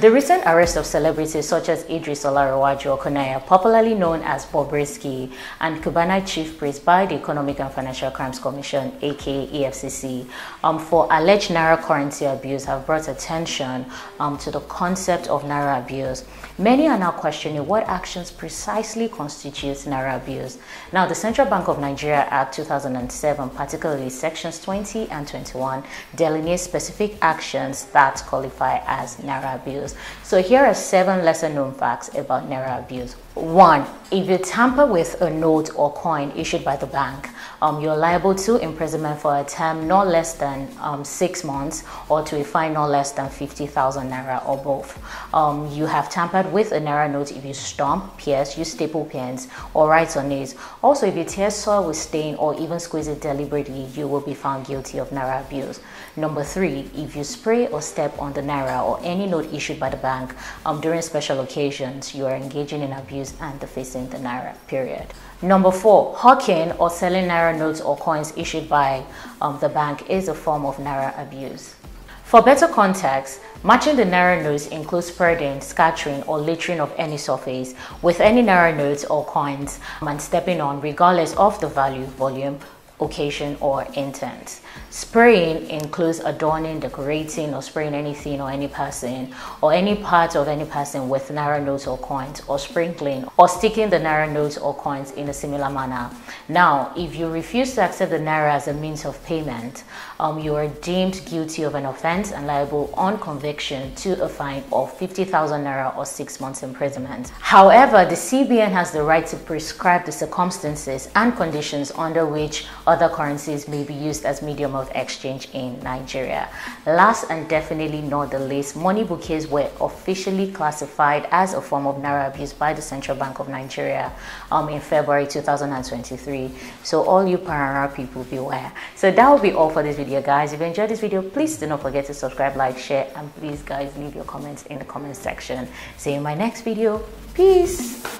The recent arrest of celebrities such as Idris Olanrewaju Okuneye, popularly known as Bob Bobrisky, and Cubana chief priest by the Economic and Financial Crimes Commission, aka EFCC, um, for alleged naira currency abuse have brought attention um, to the concept of naira abuse. Many are now questioning what actions precisely constitutes naira abuse. Now, the Central Bank of Nigeria Act 2007, particularly sections 20 and 21, delineate specific actions that qualify as naira abuse abuse. So here are seven lesser known facts about Naira abuse. One, if you tamper with a note or coin issued by the bank, um, you're liable to imprisonment for a term not less than um, six months or to a fine not less than 50,000 naira or both. Um, you have tampered with a naira note if you stomp, pierce, use staple pens, or write on it. Also, if you tear soil with stain or even squeeze it deliberately, you will be found guilty of naira abuse. Number three, if you spray or step on the naira or any note issued by the bank um, during special occasions, you are engaging in abuse and defacing the naira period. Number four, hawking or selling naira notes or coins issued by um, the bank is a form of naira abuse. For better context, matching the naira notes includes spreading, scattering, or littering of any surface with any naira notes or coins and stepping on regardless of the value, volume, occasion, or intent. Spraying includes adorning, decorating, or spraying anything or any person or any part of any person with naira notes or coins, or sprinkling or sticking the naira notes or coins in a similar manner. Now, if you refuse to accept the naira as a means of payment, um, you are deemed guilty of an offense and liable on conviction to a fine of 50,000 naira or six months imprisonment. However, the CBN has the right to prescribe the circumstances and conditions under which other currencies may be used as medium of exchange in Nigeria. Last and definitely not the least, money bouquets were officially classified as a form of naira abuse by the Central Bank of Nigeria um, in February 2023. So all you Parara people beware. So that will be all for this video guys. If you enjoyed this video, please do not forget to subscribe, like, share and please guys leave your comments in the comment section. See you in my next video. Peace.